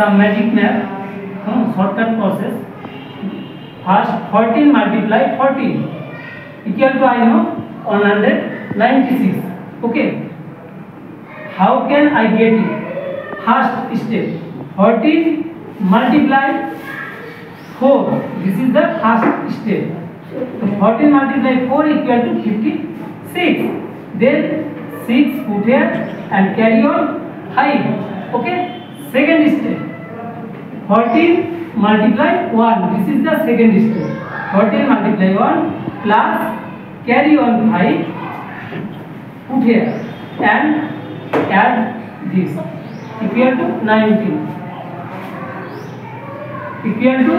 some magic math, hmm, shortcut process. First 14 multiply 14 equal to I know 196. Okay. How can I get it? First step 14 multiply 4. This is the first step. So 14 multiply 4 equal to 56. Then 6 put here and carry on 5. Okay. Second step. 14 multiply 1. This is the second step. 14 multiply 1 plus carry on 5 put here and add this equal to 19 equal to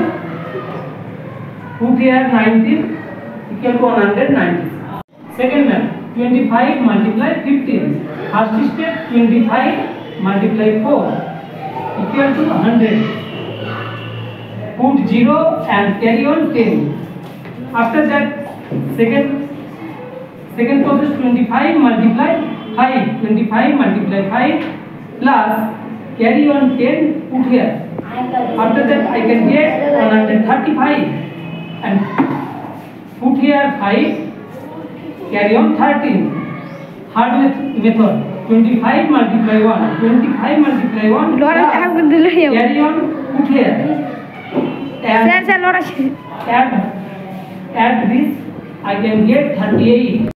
put here 19 equal to 190 second one 25 multiply 15 first step 25 multiply 4 equal to 100 put 0 and carry on 10 after that second second process 25 multiply 5 25 multiply 5 plus carry on 10 put here after that I can get 135 and put here 5 carry on 13 hard method 25 multiply 1 25 multiply 1 Lora plus tahu dulu ya. carry on put here and Saya saya Lora. add add this I can get 38